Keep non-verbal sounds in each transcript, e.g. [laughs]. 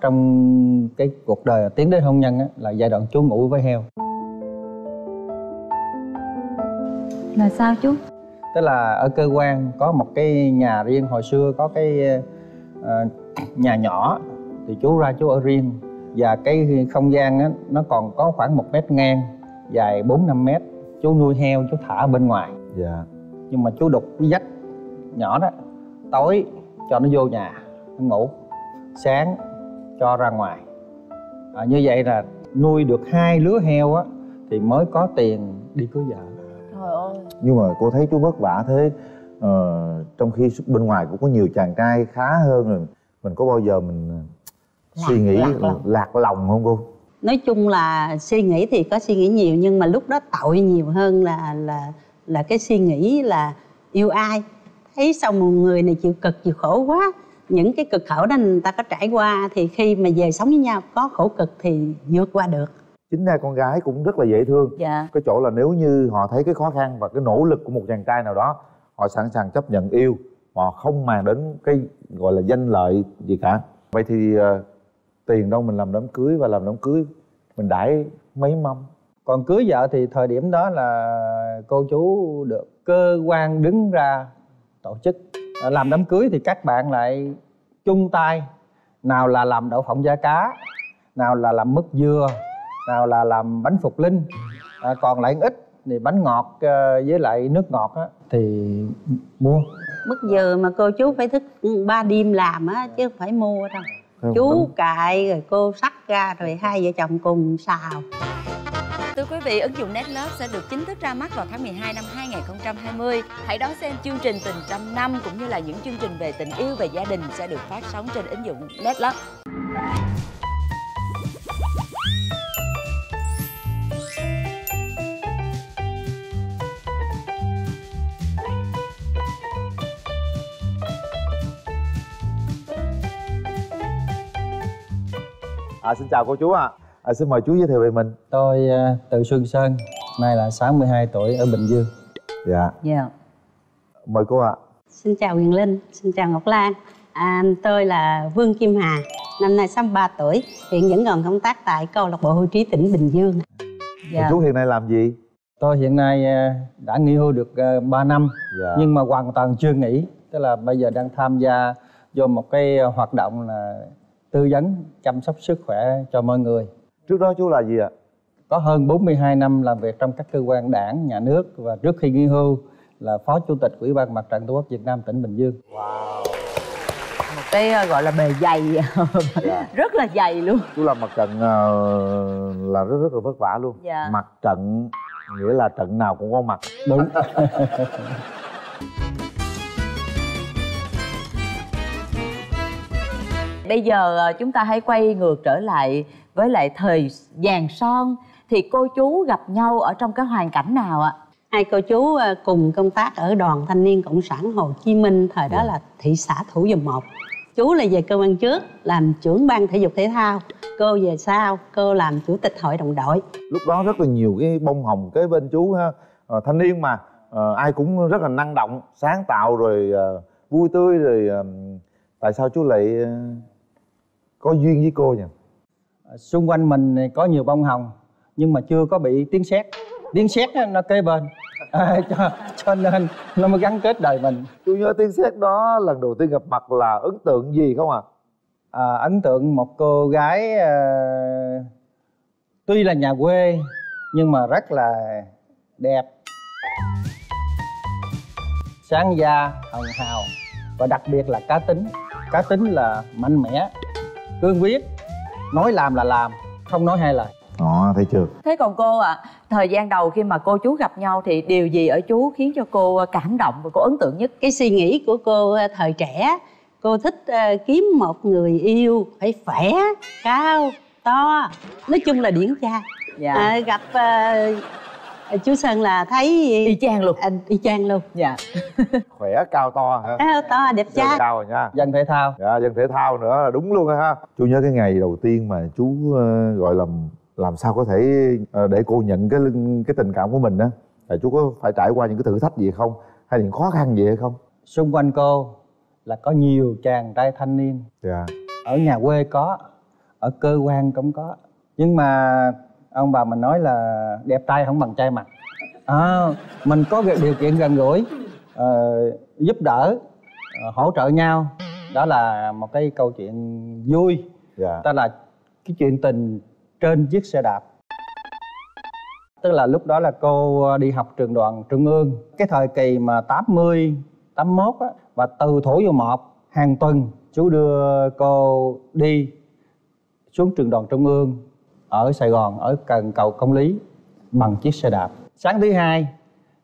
trong cái cuộc đời tiến đến hôn nhân á, là giai đoạn chú ngủ với heo. Là sao chú? Tức là ở cơ quan có một cái nhà riêng hồi xưa có cái ờ, nhà nhỏ thì chú ra chú ở riêng. Và cái không gian á, nó còn có khoảng một mét ngang dài 4 5 mét. Chú nuôi heo chú thả bên ngoài. Dạ. Nhưng mà chú đục cái vách nhỏ đó tối cho nó vô nhà nó ngủ. Sáng cho ra ngoài. À, như vậy là nuôi được hai lứa heo á thì mới có tiền đi cưới vợ. Trời ơi. Nhưng mà cô thấy chú vất vả thế ờ, trong khi bên ngoài cũng có nhiều chàng trai khá hơn rồi. Mình có bao giờ mình suy nghĩ lạc lòng. lạc lòng không cô? Nói chung là suy nghĩ thì có suy nghĩ nhiều nhưng mà lúc đó tội nhiều hơn là là là cái suy nghĩ là yêu ai. Thấy sao một người này chịu cực chịu khổ quá những cái cực khổ đó người ta có trải qua thì khi mà về sống với nhau có khổ cực thì vượt qua được. Chính ra con gái cũng rất là dễ thương. Dạ. Cái chỗ là nếu như họ thấy cái khó khăn và cái nỗ lực của một chàng trai nào đó họ sẵn sàng chấp nhận yêu. Họ không màng đến cái gọi là danh lợi gì cả. Vậy thì ờ, tiền đâu mình làm đám cưới và làm đám cưới mình đãi mấy mâm? Còn cưới vợ thì thời điểm đó là cô chú được cơ quan đứng ra tổ chức làm đám cưới thì các bạn lại chung tay. Nào là làm đậu phộng da cá nào là làm mứt dừa nào là làm bánh phục linh. À, còn lại ít thì bánh ngọt ờ, với lại nước ngọt á, thì mua. Mất giờ mà cô chú phải thức ba đêm làm á chứ không phải mua đâu. Không, chú đúng. cài rồi cô sắc ra rồi hai vợ chồng cùng xào Thưa quý vị, ứng dụng Netlove sẽ được chính thức ra mắt vào tháng 12 năm 2020. Hãy đón xem chương trình Tình trăm năm cũng như là những chương trình về tình yêu về gia đình sẽ được phát sóng trên ứng dụng Netlove. à, xin chào cô chú ạ à xin mời chú giới thiệu về mình. Tôi ờ, từ Xuân Sơn nay là 62 tuổi ở Bình Dương. Dạ. Dạ. Mời cô ạ. Xin chào Huyền Linh, xin chào Ngọc Lan. À, Tôi là Vương Kim Hà, năm nay 63 tuổi Hiện vẫn còn công tác tại câu lạc bộ hưu trí tỉnh Bình Dương. Còn chú hiện nay làm gì? Tôi hiện nay ờ, đã nghỉ hưu được 3 năm dạ. nhưng mà hoàn toàn chưa nghỉ. Tức là bây giờ đang tham gia vô một cái hoạt động là tư vấn chăm sóc sức khỏe cho mọi người trước đó chú là gì ạ? Có hơn 42 năm làm việc trong các cơ quan đảng nhà nước và trước khi nghỉ hưu là phó chủ tịch ủy ban mặt trận tổ quốc việt nam tỉnh bình dương. Một cái ờ, gọi là bề dày, Dạ. [laughs] rất là dày luôn. chú làm mặt trận ờ, là rất rất là vất vả luôn. Dạ. mặt trận nghĩa là trận nào cũng có mặt. Đúng. [laughs] Bây giờ ờ, chúng ta hãy quay ngược trở lại với lại thời vàng son thì cô chú gặp nhau ở trong cái hoàn cảnh nào ạ? Hai cô chú à, cùng công tác ở đoàn thanh niên Cộng sản Hồ Chí Minh Thời đó là thị xã Thủ Dầu Một. Chú là về cơ quan trước, làm trưởng ban thể dục thể thao. Cô về sau, cô làm chủ tịch hội đồng đội. Lúc đó rất là nhiều cái bông hồng kế bên chú ha. Ờ, thanh niên mà ờ, ai cũng rất là năng động sáng tạo rồi ờ, vui tươi rồi ờ, tại sao chú lại ờ, có duyên với cô nhỉ xung quanh mình có nhiều bông hồng nhưng mà chưa có bị tiếng sét. Tiếng sét nó kế bên. À, [laughs] cho, cho nên nó mới gắn kết đời mình. Chú nhớ tiếng sét đó lần đầu tiên gặp mặt là ấn tượng gì không ạ? À, ấn tượng một cô gái à, tuy là nhà quê nhưng mà rất là đẹp. Sáng da hồng hào và đặc biệt là cá tính. Cá tính là mạnh mẽ cương quyết nói làm là làm không nói hai lời Đó, thấy chưa Thế còn cô ạ, thời gian đầu khi mà cô chú gặp nhau thì điều gì ở chú khiến cho cô cảm động và cô ấn tượng nhất? cái suy nghĩ của cô à, thời trẻ cô thích à, kiếm một người yêu phải khỏe cao to nói chung là điển trai Dạ. à, gặp à, chú sơn là thấy Y chang luôn. anh y chang luôn. Dạ. [laughs] khỏe cao to hả? Cao to đẹp trai. cao rồi nha. Dân thể thao. Dạ dân thể thao nữa là đúng luôn ha. Chú nhớ cái ngày đầu tiên mà chú ờ, gọi là làm sao có thể ờ, để cô nhận cái cái tình cảm của mình á? Là chú có phải trải qua những cái thử thách gì không? Hay những khó khăn gì hay không? Xung quanh cô là có nhiều chàng trai thanh niên. Dạ. Ở nhà quê có ở cơ quan cũng có. Nhưng mà ông bà mình nói là đẹp trai không bằng trai mặt. À, mình có điều kiện gần gũi uh, giúp đỡ uh, hỗ trợ nhau. Đó là một cái câu chuyện vui. Dạ. Đó là cái chuyện tình trên chiếc xe đạp. Tức là lúc đó là cô đi học trường đoàn trung ương. Cái thời kỳ mà 80 81 á và từ thủ vô một hàng tuần chú đưa cô đi xuống trường đoàn trung ương ở sài gòn ở cần cầu công lý bằng chiếc xe đạp. Sáng thứ hai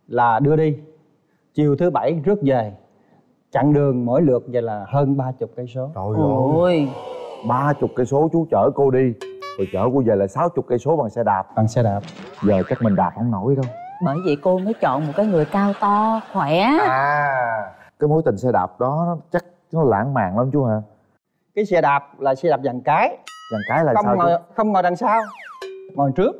là đưa đi. Chiều thứ bảy rước về chặng đường mỗi lượt vậy là hơn ba chục cây số. Trời ơi. ba chục cây số chú chở cô đi. Rồi chở cô về là sáu chục cây số bằng xe đạp. Bằng xe đạp. Giờ chắc mình đạp không nổi đâu. Bởi vậy cô mới chọn một cái người cao to khỏe. À cái mối tình xe đạp đó chắc nó lãng mạn lắm chú hả? Cái xe đạp là xe đạp dàn cái dàn cái là sao không ngồi chú? không ngồi đằng sau. Ngồi trước.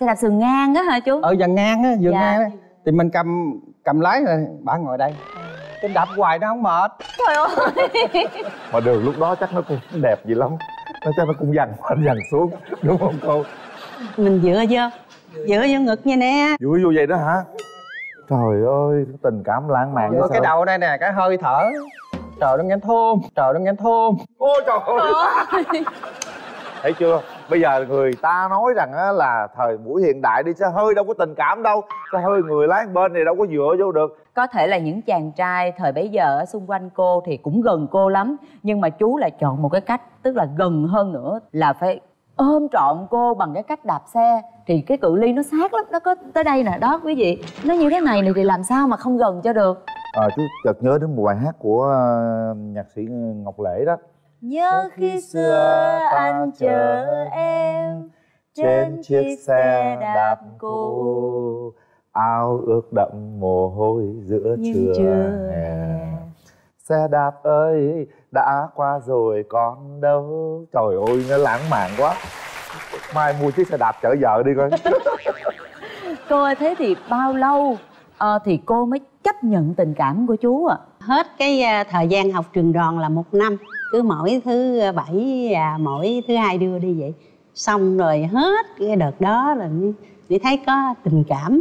Xe đạp sườn ngang á hả chú? Ở dàn ngang á dàn Dạ. ngang á. Thì mình cầm cầm lái rồi bà ngồi đây. Cái đạp hoài nó không mệt. Trời ơi. [laughs] Mà đường lúc đó chắc nó cũng đẹp gì lắm. Nó chắc nó cũng dằn [laughs] lên dằn xuống đúng không cô? Mình dựa vô dựa vô ngực vậy nè. Vui vô vậy đó hả? Trời ơi tình cảm lãng mạn vậy cái sao? đầu đây nè cái hơi thở. Trời nó nghe thơm. Trời nó nghe thơm. Ôi trời ơi [laughs] thấy chưa? Bây giờ người ta nói rằng á là thời buổi hiện đại đi xe hơi đâu có tình cảm đâu. Xe hơi người lái bên này đâu có dựa vô được. Có thể là những chàng trai thời bấy giờ ở xung quanh cô thì cũng gần cô lắm. Nhưng mà chú lại chọn một cái cách tức là gần hơn nữa là phải ôm trọn cô bằng cái cách đạp xe. Thì cái cự ly nó sát lắm nó có tới đây nè. Đó quý vị nó như thế này này thì làm sao mà không gần cho được? À, chú chợt nhớ đến một bài hát của ờ, nhạc sĩ ngọc lễ đó nhớ khi xưa anh chờ em trên chiếc xe đạp cũ. áo ướt đậm mồ hôi giữa Nhưng trưa hè. xe đạp ơi đã qua rồi con đâu. Trời ơi nó lãng mạn quá. Mai mua chiếc xe đạp chở vợ đi coi. [laughs] Cô ơi thế thì bao lâu ờ, thì cô mới chấp nhận tình cảm của chú ạ? Hết cái à, thời gian học trường đoàn là một năm cứ mỗi thứ bảy và mỗi thứ hai đưa đi vậy. Xong rồi hết cái đợt đó là mới, mới thấy có tình cảm.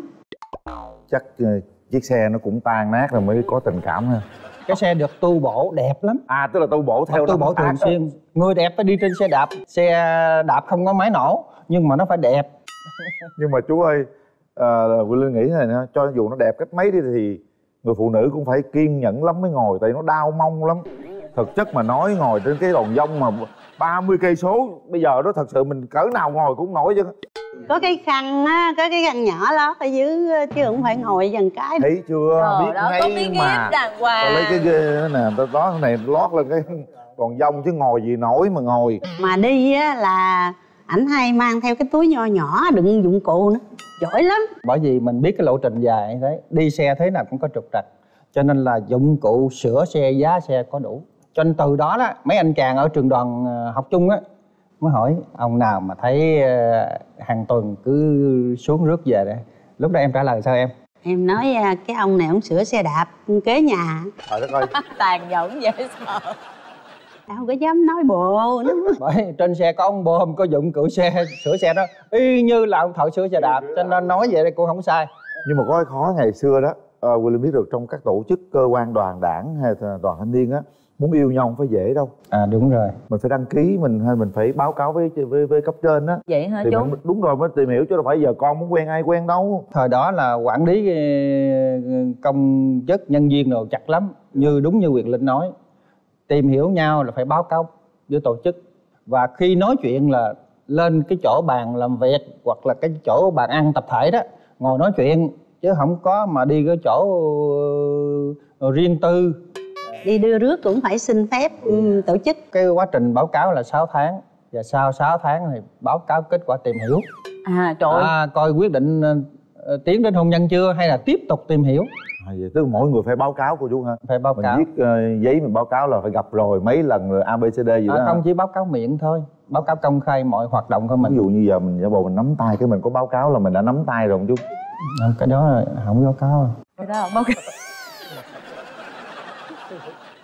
Chắc ờ, chiếc xe nó cũng tan nát rồi mới có tình cảm ha. Cái xe được tu bổ đẹp lắm. À tức là tu bổ theo tu bổ thường xuyên. Người đẹp phải đi trên xe đạp xe đạp không có máy nổ nhưng mà nó phải đẹp. [laughs] Nhưng mà chú ơi uh, Linh nghĩ này nè cho dù nó đẹp cách mấy đi thì người phụ nữ cũng phải kiên nhẫn lắm mới ngồi tại nó đau mông lắm thực chất mà nói ngồi trên cái đòn dông mà 30 cây số bây giờ đó thật sự mình cỡ nào ngồi cũng nổi chứ. Có cái khăn á có cái khăn nhỏ lót ở dưới á, chứ không phải ngồi dần cái. Thấy chưa? Ờ, biết đó, ngay có miếng mà. đàng hoàng. Tao lấy cái ghê đó nè tao đó này lót lên cái đòn dông chứ ngồi gì nổi mà ngồi. Mà đi á là ảnh hay mang theo cái túi nho nhỏ đựng dụng cụ nữa. Giỏi lắm. Bởi vì mình biết cái lộ trình dài thế đi xe thế nào cũng có trục trặc. Cho nên là dụng cụ sửa xe giá xe có đủ cho nên từ đó đó mấy anh chàng ở trường đoàn ờ, học chung á mới hỏi ông nào mà thấy ờ, hàng tuần cứ xuống rước về đây? Lúc đó em trả lời sao em? Em nói à, cái ông này ông sửa xe đạp kế nhà. Trời đất ơi. [laughs] Tàn nhẫn dễ sợ đâu có dám nói bộ nữa bởi trên xe có ông bơm có dụng cụ xe sửa xe đó. Y như là ông thợ sửa xe đạp cho nên nói vậy đây cũng không sai. Nhưng mà có cái khó ngày xưa đó uh, William biết được trong các tổ chức cơ quan đoàn đảng hay đoàn thanh niên á muốn yêu nhau không phải dễ đâu. À đúng rồi. Mình phải đăng ký mình hay mình phải báo cáo với với, với cấp trên á. Vậy hả thì chú? mình, đúng rồi mới tìm hiểu chứ đâu phải giờ con muốn quen ai quen đâu. Thời đó là quản lý ờ, công chức nhân viên đồ chặt lắm. Như đúng như quyền linh nói tìm hiểu nhau là phải báo cáo với tổ chức. Và khi nói chuyện là lên cái chỗ bàn làm việc hoặc là cái chỗ bàn ăn tập thể đó ngồi nói chuyện chứ không có mà đi cái chỗ ờ, riêng tư đi đưa rước cũng phải xin phép ừ, tổ chức. Cái quá trình báo cáo là 6 tháng. Và sau 6 tháng thì báo cáo kết quả tìm hiểu. À trời. Ơi à, coi quyết định ờ, tiến đến hôn nhân chưa hay là tiếp tục tìm hiểu? À, vậy tức mỗi người phải báo cáo cô chú hả phải báo mình cáo. viết ờ, giấy mình báo cáo là phải gặp rồi mấy lần rồi abcd gì đó à, hả? không chỉ báo cáo miệng thôi. Báo cáo công khai mọi hoạt động của ví mình dụ như giờ mình giả bộ mình nắm tay cái mình có báo cáo là mình đã nắm tay rồi không chú Không, cái đó là không báo cáo. Cái đó là báo cáo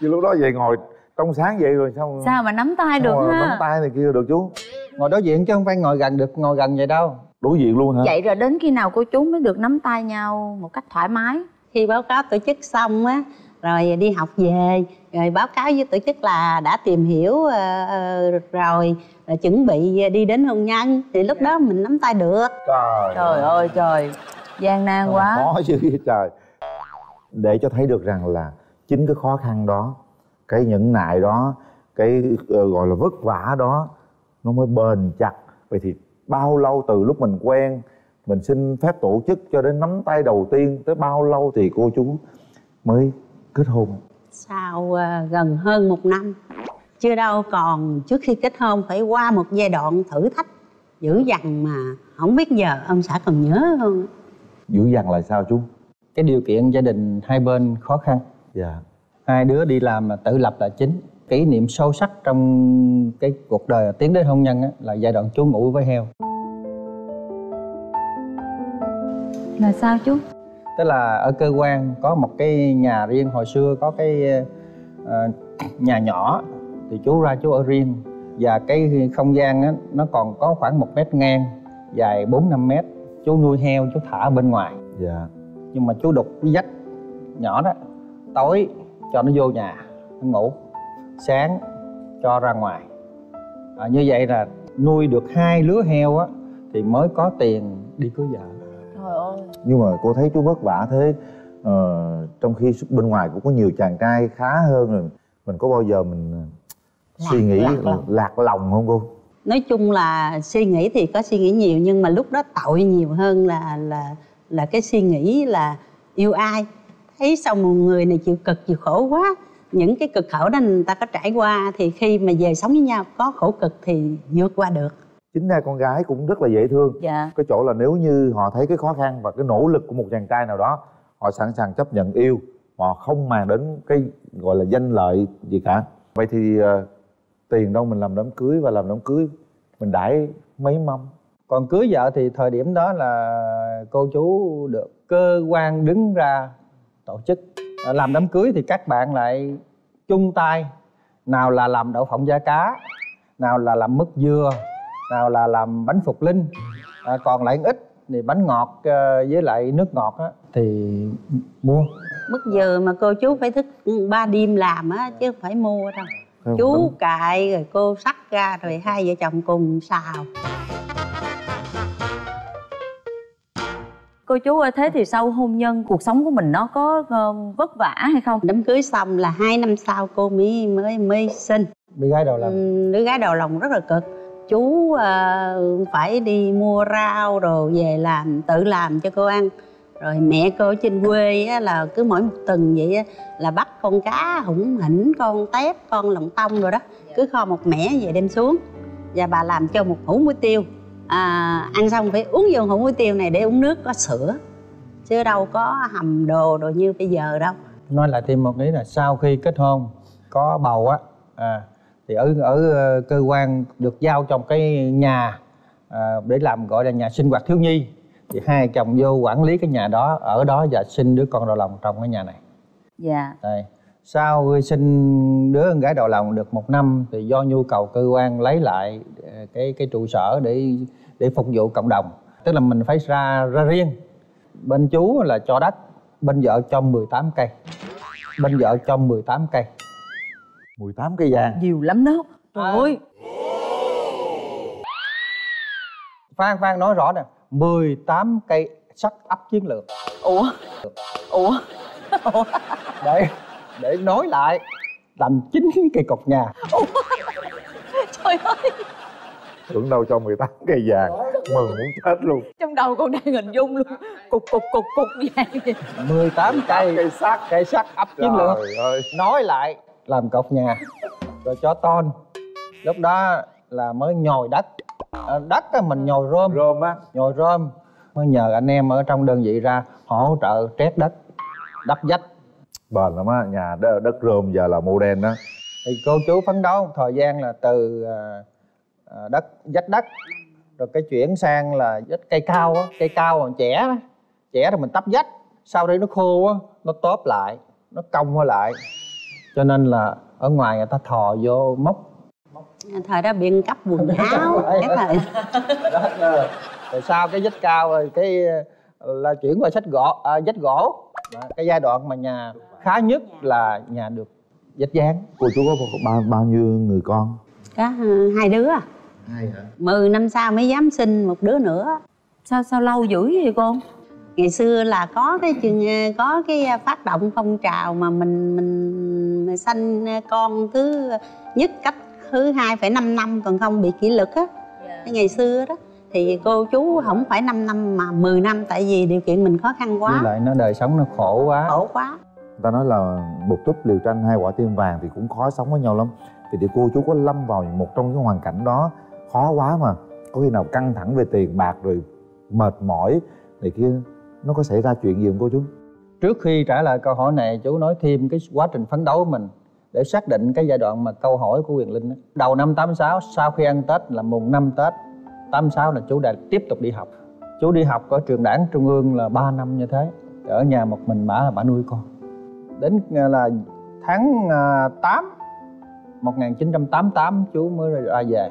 chứ lúc đó về ngồi trong sáng vậy rồi sao sao mà nắm tay được ha? nắm tay này kia được chú. Ngồi đối diện chứ không phải ngồi gần được ngồi gần vậy đâu. Đối diện luôn hả? Vậy rồi đến khi nào cô chú mới được nắm tay nhau một cách thoải mái? Khi báo cáo tổ chức xong á rồi đi học về rồi báo cáo với tổ chức là đã tìm hiểu ờ, ờ, rồi rồi chuẩn bị đi đến hôn nhân thì lúc đó mình nắm tay được. Trời trời ơi. trời. Gian nan quá. khó chứ trời. Để cho thấy được rằng là chính cái khó khăn đó cái nhẫn nại đó cái ờ, gọi là vất vả đó nó mới bền chặt. Vậy thì bao lâu từ lúc mình quen mình xin phép tổ chức cho đến nắm tay đầu tiên tới bao lâu thì cô chú mới kết hôn? Sau ờ, gần hơn một năm. Chưa đâu còn trước khi kết hôn phải qua một giai đoạn thử thách dữ dằn mà không biết giờ ông xã còn nhớ không? Dữ dằn là sao chú? Cái điều kiện gia đình hai bên khó khăn dạ. Hai đứa đi làm mà tự lập là chính. Kỷ niệm sâu sắc trong cái cuộc đời tiến đến hôn nhân á, là giai đoạn chú ngủ với heo. Là sao chú? Tức là ở cơ quan có một cái nhà riêng hồi xưa có cái ờ, nhà nhỏ thì chú ra chú ở riêng. Và cái không gian á, nó còn có khoảng một mét ngang dài 4 5 mét. Chú nuôi heo chú thả bên ngoài. Dạ. Nhưng mà chú đục cái vách nhỏ đó tối cho nó vô nhà nó ngủ sáng cho ra ngoài. À, như vậy là nuôi được hai lứa heo á thì mới có tiền đi cưới vợ. Trời ơi. Nhưng mà cô thấy chú vất vả thế ờ, trong khi bên ngoài cũng có nhiều chàng trai khá hơn rồi. Mình có bao giờ mình ờ, suy nghĩ lạc lòng. lạc lòng không cô? Nói chung là suy nghĩ thì có suy nghĩ nhiều nhưng mà lúc đó tội nhiều hơn là là là cái suy nghĩ là yêu ai thấy sao một người này chịu cực chịu khổ quá. Những cái cực khổ đó người ta có trải qua thì khi mà về sống với nhau có khổ cực thì vượt qua được. Chính ra con gái cũng rất là dễ thương. Dạ. Cái chỗ là nếu như họ thấy cái khó khăn và cái nỗ lực của một chàng trai nào đó họ sẵn sàng chấp nhận yêu. Họ không màng đến cái gọi là danh lợi gì cả. Vậy thì ờ, tiền đâu mình làm đám cưới và làm đám cưới mình đãi mấy mâm? Còn cưới vợ thì thời điểm đó là cô chú được cơ quan đứng ra tổ chức. À, làm đám cưới thì các bạn lại chung tay. Nào là làm đậu phộng da cá nào là làm mứt dừa nào là làm bánh phục linh. À, còn lại ít thì bánh ngọt ờ, với lại nước ngọt á thì mua. Mức giờ mà cô chú phải thức ba đêm làm á chứ không phải mua đâu. Không, chú đúng. cài rồi cô sắc ra rồi hai vợ chồng cùng xào cô chú ơi thế thì sau hôn nhân cuộc sống của mình nó có ờ, vất vả hay không? Đám cưới xong là hai năm sau cô mới mới mới sinh. Bị gái đầu làm Ừm, đứa gái đầu lòng rất là cực. Chú ờ, phải đi mua rau rồi về làm tự làm cho cô ăn. Rồi mẹ cô ở trên quê á, là cứ mỗi một tuần vậy á, là bắt con cá hủng hỉnh con tép con lòng tông rồi đó. Cứ kho một mẻ về đem xuống. Và bà làm cho một hũ muối tiêu à, ăn xong phải uống vô hũ muối tiêu này để uống nước có sữa. Chứ đâu có hầm đồ đồ như bây giờ đâu. Nói lại thêm một ý là sau khi kết hôn có bầu á à, thì ở ở ờ, cơ quan được giao trong cái nhà à, để làm gọi là nhà sinh hoạt thiếu nhi thì hai chồng vô quản lý cái nhà đó ở đó và sinh đứa con đầu lòng trong cái nhà này. Dạ. Đây. Sau khi sinh đứa con gái đầu lòng được một năm thì do nhu cầu cơ quan lấy lại ờ, cái cái trụ sở để để phục vụ cộng đồng. Tức là mình phải ra ra riêng. Bên chú là cho đất bên vợ cho 18 cây. Bên vợ cho 18 cây. 18 cây vàng. Nhiều lắm đó. Trời À. ơi. Phan Phan nói rõ nè 18 cây sắt ấp chiến lược. Ủa? Ủa? Ủa? Để để nói lại làm chín cây cột nhà. Trời ơi tưởng đâu cho 18 cây vàng mừng muốn chết luôn. Trong đầu con đang hình dung luôn. Cục cục cục cục vàng vậy 18 cây cây. sắt cây sắt ấp chiến lược. trời ơi. Nói lại. Làm cột nhà. Rồi cho ton. Lúc đó là mới nhồi đất. À, đất á, mình nhồi rơm. Rôm á. Nhồi rơm. Mới nhờ anh em ở trong đơn vị ra hỗ trợ trét đất đắp vách. Bền lắm á nhà đất, đất rôm giờ là modern đó thì cô chú phấn đấu một thời gian là từ à, đất vách đất. Rồi cái chuyển sang là vách cây cao á cây cao còn trẻ á trẻ rồi mình tắp vách sau đây nó khô á nó tóp lại nó cong qua lại. Cho nên là ở ngoài người ta thò vô móc. Thời đó biện cấp quần áo cái thời đó, đó. rồi sau cái vết cao rồi cái là chuyển qua sách gỗ à, vết gỗ. Đó, cái giai đoạn mà nhà khá nhất là nhà được vết dán cô chú có bao bao nhiêu người con? Có uh, hai đứa hai hả? Mười năm sau mới dám sinh một đứa nữa. Sao sao lâu dữ vậy con? Ngày xưa là có cái chương có cái phát động phong trào mà mình mình, mình sanh con thứ nhất cách thứ hai phải 5 năm còn không bị kỷ luật á. Yeah. ngày xưa đó thì cô chú không phải 5 năm mà 10 năm tại vì điều kiện mình khó khăn quá. Với lại nó đời sống nó khổ quá. Khổ quá. Người ta nói là một túp liều tranh hai quả tim vàng thì cũng khó sống với nhau lắm. Thì, thì cô chú có lâm vào một trong những hoàn cảnh đó khó quá mà. Có khi nào căng thẳng về tiền bạc rồi mệt mỏi này kia, nó có xảy ra chuyện gì không cô chú? Trước khi trả lời câu hỏi này, chú nói thêm cái quá trình phấn đấu của mình để xác định cái giai đoạn mà câu hỏi của quyền linh đó. đầu năm 86 sau khi ăn tết là mùng năm tết 86 là chú đã tiếp tục đi học. Chú đi học ở trường đảng trung ương là 3 năm như thế. Ở nhà một mình bả là bả nuôi con. Đến à, là tháng à, 8 1988 chú mới ra về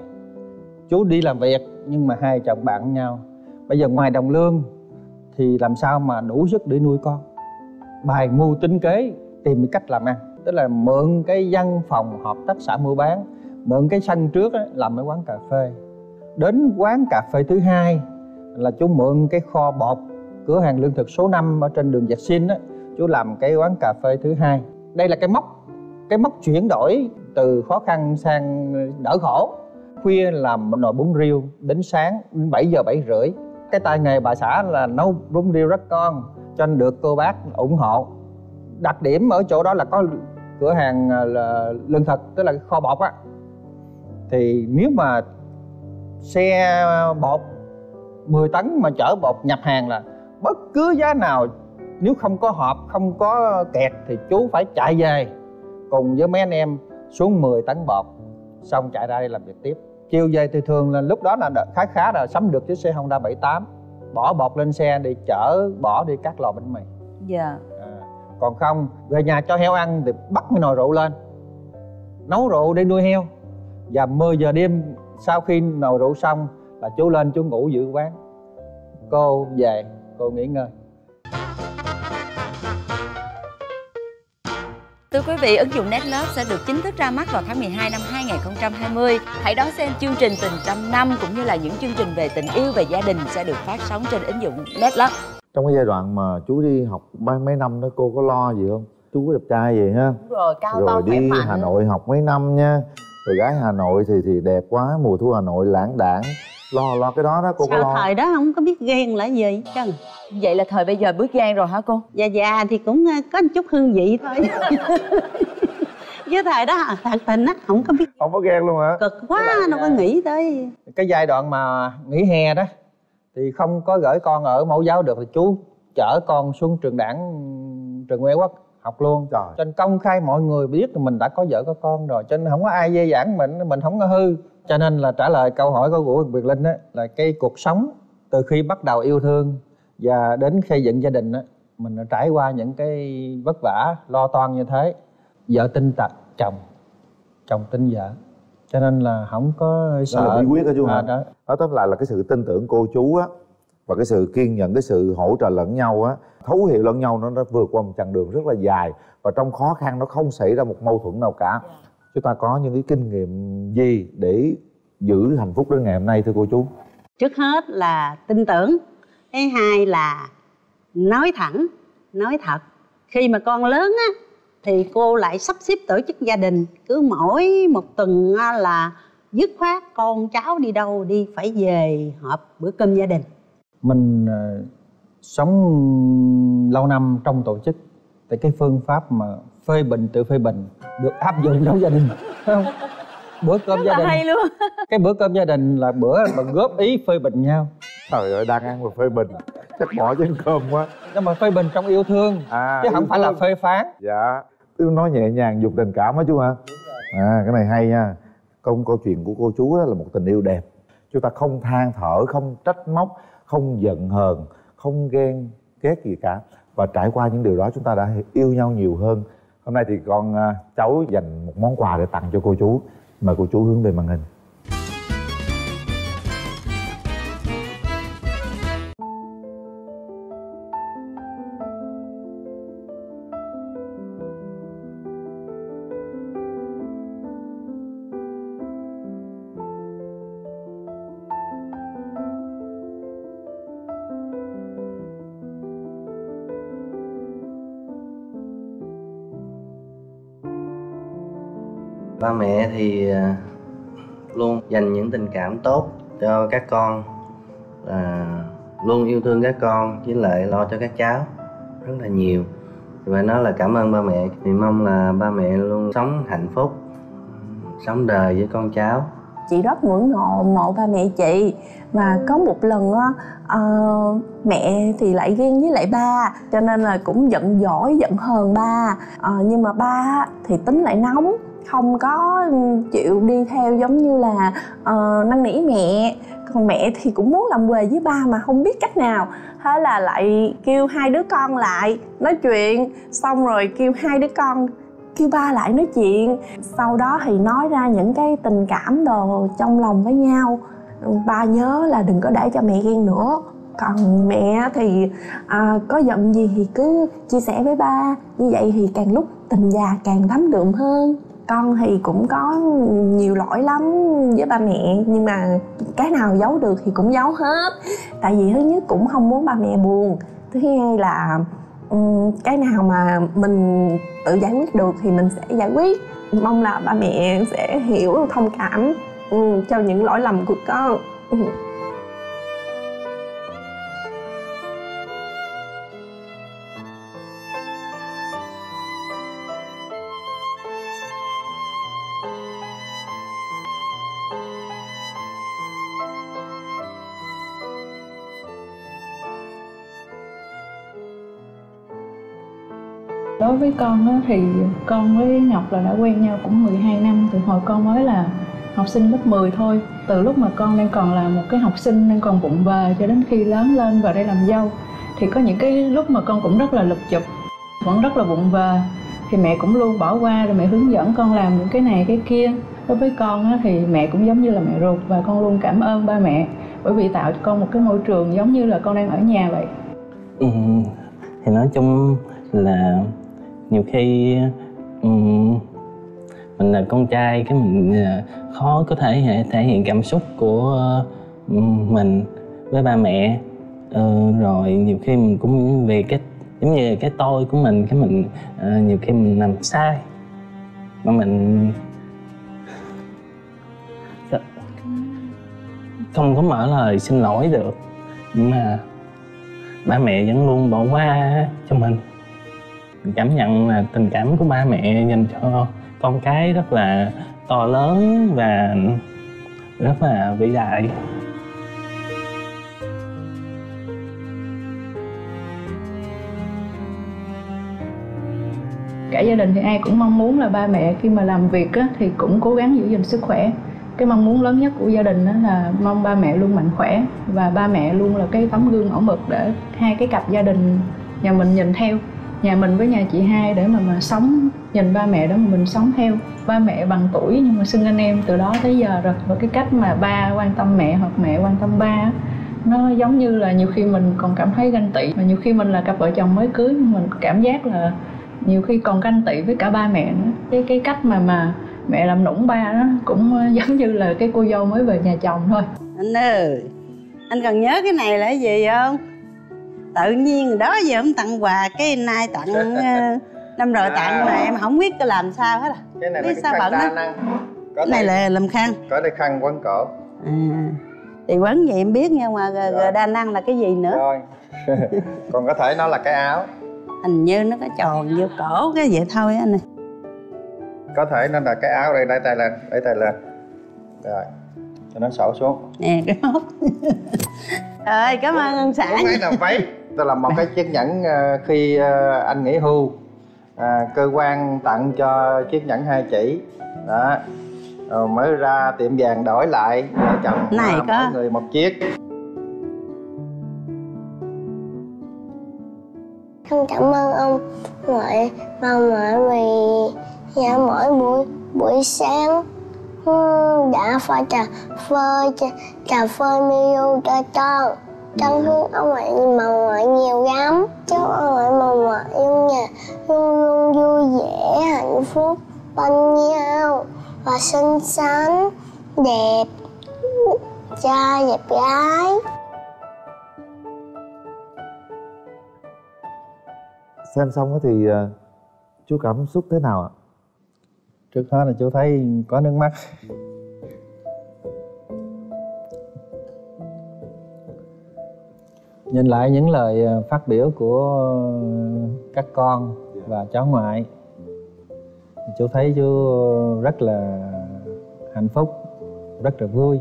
chú đi làm việc nhưng mà hai chồng bạn nhau. Bây giờ ngoài đồng lương thì làm sao mà đủ sức để nuôi con? Bài mưu tính kế tìm cách làm ăn. Tức là mượn cái văn phòng hợp tác xã mua bán mượn cái sân trước á, làm cái quán cà phê. Đến quán cà phê thứ hai là chú mượn cái kho bột cửa hàng lương thực số 5 ở trên đường Dạch Xin á chú làm cái quán cà phê thứ hai. Đây là cái mốc cái mốc chuyển đổi từ khó khăn sang đỡ khổ khuya làm nồi bún riêu đến sáng, đến 7 giờ bảy rưỡi. Cái tay nghề bà xã là nấu bún riêu rất con cho nên được cô bác ủng hộ. Đặc điểm ở chỗ đó là có cửa hàng à, là lương thực, tức là kho bột á. Thì nếu mà xe bột 10 tấn mà chở bột nhập hàng là bất cứ giá nào, nếu không có hộp, không có kẹt thì chú phải chạy về cùng với mấy anh em xuống 10 tấn bột xong chạy ra đây làm việc tiếp chiều về thì thường là lúc đó là khá khá là sắm được chiếc xe Honda 78 bỏ bột lên xe đi chở bỏ đi các lò bánh mì. Dạ. À, còn không về nhà cho heo ăn thì bắt cái nồi rượu lên. Nấu rượu để nuôi heo. Và 10 giờ đêm sau khi nồi rượu xong là chú lên chú ngủ giữ quán. Cô về cô nghỉ ngơi Thưa quý vị, ứng dụng NetLove sẽ được chính thức ra mắt vào tháng 12 năm 2020. Hãy đón xem chương trình Tình trăm năm cũng như là những chương trình về tình yêu và gia đình sẽ được phát sóng trên ứng dụng NetLove. Trong cái giai đoạn mà chú đi học ba mấy năm đó cô có lo gì không? Chú có đẹp trai gì ha? Đúng rồi, cao rồi to đi mạnh. Hà Nội học mấy năm nha. Rồi gái Hà Nội thì thì đẹp quá, mùa thu Hà Nội lãng đảng. Lo lo cái đó đó cô Sao có lo. thời đó không có biết ghen là gì chứ Vậy là thời bây giờ bước gan rồi hả cô? già già thì cũng ờ, có một chút hương vị thôi [laughs] với thời đó thật tình á không có biết Không có ghen luôn hả? cực quá đâu có nghĩ tới cái giai đoạn mà nghỉ hè đó thì không có gửi con ở mẫu giáo được thì chú chở con xuống trường đảng trường Nguyễn Quốc học luôn Trời. cho nên công khai mọi người biết là mình đã có vợ có con rồi cho nên không có ai dê dãn mình mình không có hư. Cho nên là trả lời câu hỏi của của Việt Linh á là cái cuộc sống từ khi bắt đầu yêu thương và đến xây dựng gia đình á mình đã trải qua những cái vất vả lo toan như thế. Vợ tin tật chồng chồng tin vợ. Cho nên là không có Đó sợ. là bí quyết đó chú à, hả? đó. Đó tóm lại là cái sự tin tưởng cô chú á và cái sự kiên nhẫn, cái sự hỗ trợ lẫn nhau á thấu hiểu lẫn nhau nó đã vượt qua một chặng đường rất là dài. Và trong khó khăn nó không xảy ra một mâu thuẫn nào cả. Chúng ta có những cái kinh nghiệm gì để giữ hạnh phúc đến ngày hôm nay thưa cô chú? Trước hết là tin tưởng cái hai là nói thẳng nói thật. Khi mà con lớn á thì cô lại sắp xếp tổ chức gia đình. Cứ mỗi một tuần là dứt khoát con cháu đi đâu đi phải về họp bữa cơm gia đình mình ờ, sống lâu năm trong tổ chức thì cái phương pháp mà phê bình tự phê bình được áp dụng trong gia đình [laughs] không? Bữa cơm Rất gia là đình. hay luôn. cái bữa cơm gia đình là bữa mà góp ý phê bình nhau. Trời ơi đang ăn mà phê bình. Chắc bỏ chén cơm quá. Nhưng mà phê bình trong yêu thương à chứ không phải là thương. phê phán. Dạ. Cứ nói nhẹ nhàng dục tình cảm á chú hả? À cái này hay nha. Câu câu chuyện của cô chú đó là một tình yêu đẹp. Chúng ta không than thở không trách móc không giận hờn, không ghen, ghét gì cả. Và trải qua những điều đó, chúng ta đã yêu nhau nhiều hơn. Hôm nay thì con à, cháu dành một món quà để tặng cho cô chú mời cô chú hướng về màn hình. Ba mẹ thì à, luôn dành những tình cảm tốt cho các con à, luôn yêu thương các con với lại lo cho các cháu rất là nhiều. Và nói là cảm ơn ba mẹ thì mong là ba mẹ luôn sống hạnh phúc sống đời với con cháu. Chị rất ngưỡng mộ mộ ba mẹ chị. Và có một lần á uh, mẹ thì lại ghen với lại ba cho nên là cũng giận dỗi giận hờn ba. Uh, nhưng mà ba thì tính lại nóng không có chịu đi theo giống như là uh, năn nỉ mẹ. Còn mẹ thì cũng muốn làm quề với ba mà không biết cách nào. Thế là lại kêu hai đứa con lại nói chuyện. Xong rồi kêu hai đứa con kêu ba lại nói chuyện. Sau đó thì nói ra những cái tình cảm đồ trong lòng với nhau. Ba nhớ là đừng có để cho mẹ ghen nữa. Còn mẹ thì à, có giận gì thì cứ chia sẻ với ba. Như vậy thì càng lúc tình già càng thấm đượm hơn con thì cũng có nhiều lỗi lắm với ba mẹ, nhưng mà cái nào giấu được thì cũng giấu hết. Tại vì thứ nhất cũng không muốn ba mẹ buồn, thứ hai là cái nào mà mình tự giải quyết được thì mình sẽ giải quyết. Mong là ba mẹ sẽ hiểu thông cảm cho những lỗi lầm của con. Với con á, thì con với Ngọc là đã quen nhau cũng 12 năm từ hồi con mới là học sinh lớp 10 thôi. Từ lúc mà con đang còn là một cái học sinh đang còn vụng về cho đến khi lớn lên và đây làm dâu thì có những cái lúc mà con cũng rất là lục chụp vẫn rất là vụng về. Thì mẹ cũng luôn bỏ qua rồi mẹ hướng dẫn con làm những cái này cái kia. Đối với con á, thì mẹ cũng giống như là mẹ ruột và con luôn cảm ơn ba mẹ bởi vì tạo cho con một cái môi trường giống như là con đang ở nhà vậy. Ừ, thì nói chung là nhiều khi um, mình là con trai cái mình uh, khó có thể thể hiện cảm xúc của uh, mình với ba mẹ. Uh, rồi nhiều khi mình cũng về cái giống như cái tôi của mình cái mình uh, nhiều khi mình làm sai. Mà mình không có mở lời xin lỗi được. Nhưng mà ba mẹ vẫn luôn bỏ qua cho mình cảm nhận là tình cảm của ba mẹ dành cho con cái rất là to lớn và rất là vĩ đại. Cả gia đình thì ai cũng mong muốn là ba mẹ khi mà làm việc á, thì cũng cố gắng giữ gìn sức khỏe. Cái mong muốn lớn nhất của gia đình đó là mong ba mẹ luôn mạnh khỏe và ba mẹ luôn là cái tấm gương mẫu mực để hai cái cặp gia đình nhà mình nhìn theo nhà mình với nhà chị hai để mà mà sống nhìn ba mẹ đó mà mình sống theo. Ba mẹ bằng tuổi nhưng mà xưng anh em từ đó tới giờ rồi. Và cái cách mà ba quan tâm mẹ hoặc mẹ quan tâm ba nó giống như là nhiều khi mình còn cảm thấy ganh tị. Mà nhiều khi mình là cặp vợ chồng mới cưới nhưng mình cảm giác là nhiều khi còn ganh tị với cả ba mẹ nữa. Cái cái cách mà mà mẹ làm nũng ba đó cũng [laughs] giống như là cái cô dâu mới về nhà chồng thôi. Anh ơi, anh còn nhớ cái này là cái gì không? Tự nhiên đó giờ không tặng quà cái nay tặng [laughs] ờ, năm rồi tặng mà em không biết cái làm sao hết à. Cái này biết là sao cái bận đó năng. Cái này là làm khăn. Có đây khăn quấn cổ. À thì quấn vậy em biết nhưng mà Rồi. đa năng là cái gì nữa? Rồi. [laughs] Còn có thể nó là cái áo. Hình như nó có tròn vô cổ cái vậy thôi anh ơi. Có thể nó là cái áo đây đẩy tay lên đẩy tay lên. Rồi. Cho nó xổ xuống. Nè cái móc [laughs] rồi cảm ơn ông xã Đúng ấy là váy tôi làm một cái chiếc nhẫn ờ, khi ờ, anh nghỉ hưu à, cơ quan tặng cho chiếc nhẫn hai chỉ. Đó. Rồi mới ra tiệm vàng đổi lại vợ chồng Này à, có. mỗi người một chiếc. Con cảm ơn ông ngoại bà ngoại vì dạ, mỗi buổi buổi sáng đã pha trà phơi trà, phơi miu cho con con thương ông ngoại bà ngoại nhiều lắm chúc ông ngoại bà ngoại trong nhà luôn luôn vui vẻ hạnh phúc bên nhau và xinh xắn đẹp trai đẹp gái. Xem xong thì uh, chú cảm xúc thế nào ạ? Trước hết là chú thấy có nước mắt nhìn lại những lời ờ, phát biểu của các con và cháu ngoại chú thấy chú rất là hạnh phúc rất là vui.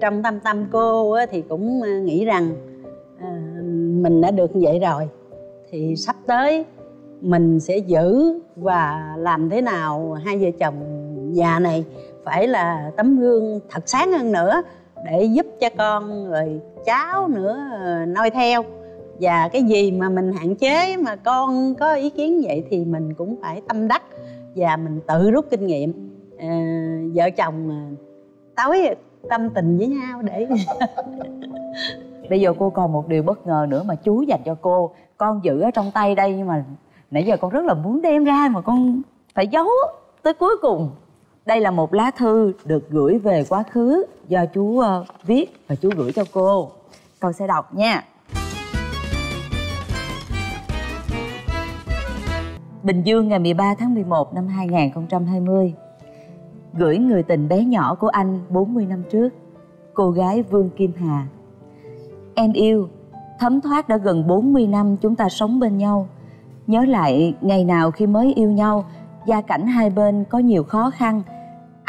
Trong tâm tâm cô thì cũng ờ, nghĩ rằng mình đã được vậy rồi thì sắp tới mình sẽ giữ và làm thế nào hai vợ chồng già này phải là tấm gương thật sáng hơn nữa để giúp cho con rồi cháu nữa noi theo. Và cái gì mà mình hạn chế mà con có ý kiến vậy thì mình cũng phải tâm đắc và mình tự rút kinh nghiệm. À, vợ chồng tối tâm tình với nhau để [laughs] bây giờ cô còn một điều bất ngờ nữa mà chú dành cho cô. Con giữ ở trong tay đây nhưng mà nãy giờ con rất là muốn đem ra mà con phải giấu tới cuối cùng đây là một lá thư được gửi về quá khứ do chú uh, viết và chú gửi cho cô. Con sẽ đọc nha. Bình Dương ngày 13 tháng 11 năm 2020 Gửi người tình bé nhỏ của anh 40 năm trước Cô gái Vương Kim Hà. Em yêu Thấm thoát đã gần 40 năm chúng ta sống bên nhau. Nhớ lại ngày nào khi mới yêu nhau Gia cảnh hai bên có nhiều khó khăn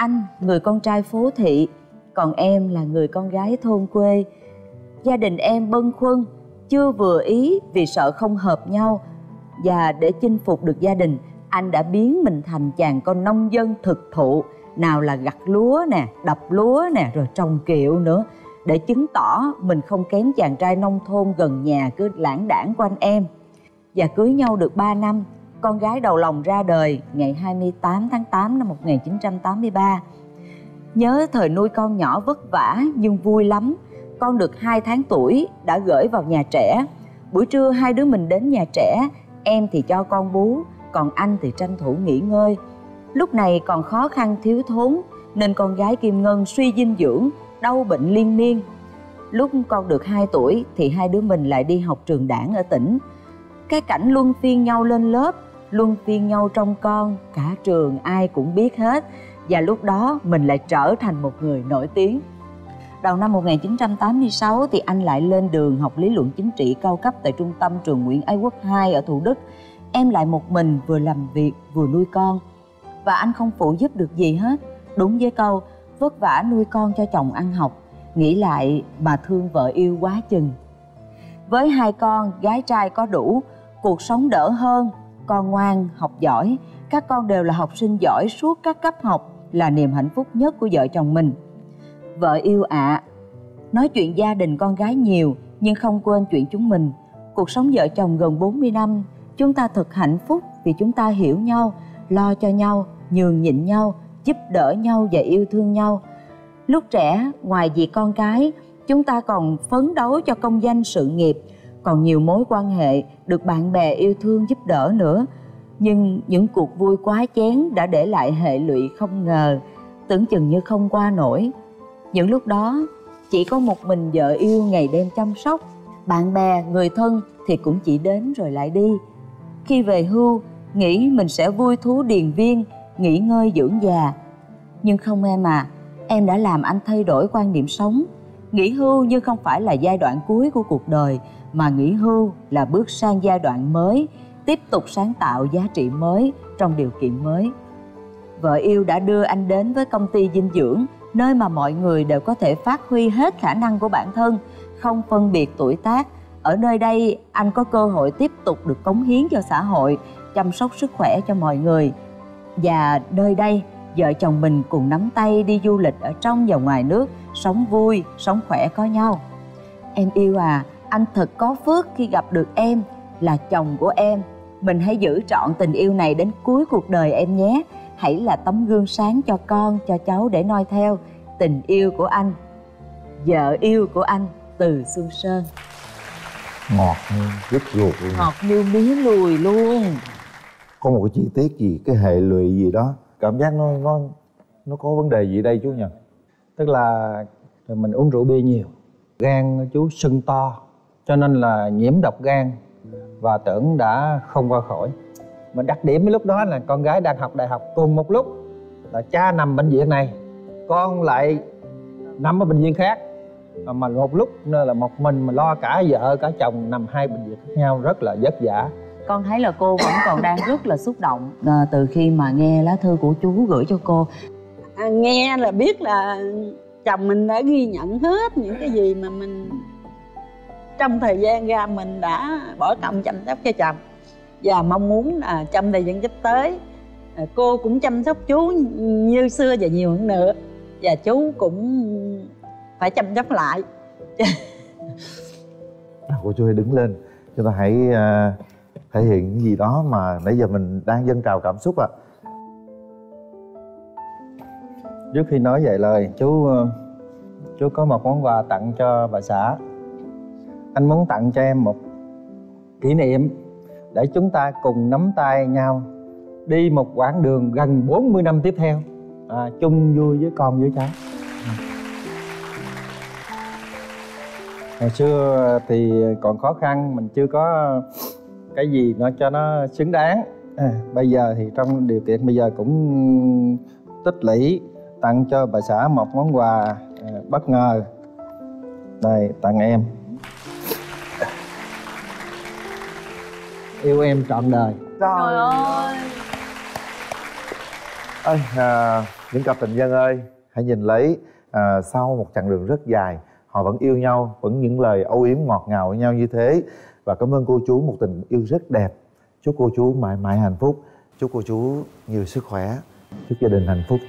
anh người con trai phố thị. Còn em là người con gái thôn quê. Gia đình em bâng khuâng Chưa vừa ý vì sợ không hợp nhau. Và để chinh phục được gia đình Anh đã biến mình thành chàng con nông dân thực thụ. Nào là gặt lúa nè, đập lúa nè, rồi trồng kiệu nữa. Để chứng tỏ mình không kém chàng trai nông thôn gần nhà cứ lãng đảng của anh em. Và cưới nhau được 3 năm. Con gái đầu lòng ra đời ngày 28 tháng 8 năm 1983. Nhớ thời nuôi con nhỏ vất vả nhưng vui lắm. Con được 2 tháng tuổi đã gửi vào nhà trẻ. Buổi trưa hai đứa mình đến nhà trẻ, em thì cho con bú, còn anh thì tranh thủ nghỉ ngơi. Lúc này còn khó khăn thiếu thốn nên con gái Kim Ngân suy dinh dưỡng, đau bệnh liên miên. Lúc con được 2 tuổi thì hai đứa mình lại đi học trường đảng ở tỉnh cái cảnh luân phiên nhau lên lớp luân phiên nhau trong con cả trường ai cũng biết hết và lúc đó mình lại trở thành một người nổi tiếng đầu năm 1986 thì anh lại lên đường học lý luận chính trị cao cấp tại trung tâm trường Nguyễn Ái Quốc 2 ở Thủ Đức. Em lại một mình vừa làm việc vừa nuôi con. Và anh không phụ giúp được gì hết. Đúng với câu vất vả nuôi con cho chồng ăn học. Nghĩ lại bà thương vợ yêu quá chừng. Với hai con, gái trai có đủ, cuộc sống đỡ hơn con ngoan học giỏi. Các con đều là học sinh giỏi suốt các cấp học là niềm hạnh phúc nhất của vợ chồng mình. Vợ yêu ạ. À, nói chuyện gia đình con gái nhiều nhưng không quên chuyện chúng mình. Cuộc sống vợ chồng gần 40 năm chúng ta thật hạnh phúc vì chúng ta hiểu nhau lo cho nhau nhường nhịn nhau giúp đỡ nhau và yêu thương nhau. Lúc trẻ ngoài việc con cái chúng ta còn phấn đấu cho công danh sự nghiệp còn nhiều mối quan hệ được bạn bè yêu thương giúp đỡ nữa. Nhưng những cuộc vui quá chén đã để lại hệ lụy không ngờ, tưởng chừng như không qua nổi. Những lúc đó, chỉ có một mình vợ yêu ngày đêm chăm sóc, bạn bè, người thân thì cũng chỉ đến rồi lại đi. Khi về hưu, nghĩ mình sẽ vui thú điền viên, nghỉ ngơi dưỡng già. Nhưng không em à em đã làm anh thay đổi quan niệm sống. Nghỉ hưu như không phải là giai đoạn cuối của cuộc đời mà nghỉ hưu là bước sang giai đoạn mới, tiếp tục sáng tạo giá trị mới trong điều kiện mới. Vợ yêu đã đưa anh đến với công ty dinh dưỡng, nơi mà mọi người đều có thể phát huy hết khả năng của bản thân, không phân biệt tuổi tác. Ở nơi đây, anh có cơ hội tiếp tục được cống hiến cho xã hội, chăm sóc sức khỏe cho mọi người. Và nơi đây, vợ chồng mình cùng nắm tay đi du lịch ở trong và ngoài nước, sống vui, sống khỏe có nhau. Em yêu à anh thật có phước khi gặp được em là chồng của em. Mình hãy giữ trọn tình yêu này đến cuối cuộc đời em nhé. Hãy là tấm gương sáng cho con cho cháu để noi theo tình yêu của anh vợ yêu của anh từ xuân sơn. Ngọt như rất ruột luôn. Ngọt như miếng lùi luôn. Có một cái chi tiết gì cái hệ lụy gì đó cảm giác nó nó nó có vấn đề gì đây chú nhỉ? Tức là mình uống rượu bia nhiều gan chú sưng to cho nên là nhiễm độc gan và tưởng đã không qua khỏi. Mình đặc điểm lúc đó là con gái đang học đại học cùng một lúc là cha nằm bệnh viện này con lại nằm ở bệnh viện khác. Mà một lúc nên là một mình mà lo cả vợ cả chồng nằm hai bệnh viện khác nhau rất là vất vả. Con thấy là cô vẫn còn đang rất là xúc động à, từ khi mà nghe lá thư của chú gửi cho cô. À, nghe là biết là chồng mình đã ghi nhận hết những cái gì mà mình trong thời gian ra mình đã bỏ công chăm sóc cho chồng và mong muốn là trong thời gian sắp tới. À, cô cũng chăm sóc chú như xưa và nhiều hơn nữa và chú cũng phải chăm sóc lại. [laughs] À, cô chú hãy đứng lên chúng ta hãy uh, thể hiện những gì đó mà nãy giờ mình đang dâng trào cảm xúc ạ. À. trước khi nói vậy lời chú à, chú có một món quà tặng cho bà xã anh muốn tặng cho em một kỷ niệm để chúng ta cùng nắm tay nhau đi một quãng đường gần 40 năm tiếp theo. À, chung vui với con với cháu. Hồi xưa thì còn khó khăn mình chưa có cái gì nó cho nó xứng đáng. À, bây giờ thì trong điều kiện bây giờ cũng tích lũy tặng cho bà xã một món quà à, bất ngờ. Đây tặng em. Yêu em trọn đời. Trời ơi. ơi. À, những cặp tình nhân ơi hãy nhìn lấy à, sau một chặng đường rất dài họ vẫn yêu nhau vẫn những lời âu yếm ngọt ngào với nhau như thế. Và cảm ơn cô chú một tình yêu rất đẹp. Chúc cô chú mãi mãi hạnh phúc. Chúc cô chú nhiều sức khỏe. Chúc gia đình hạnh phúc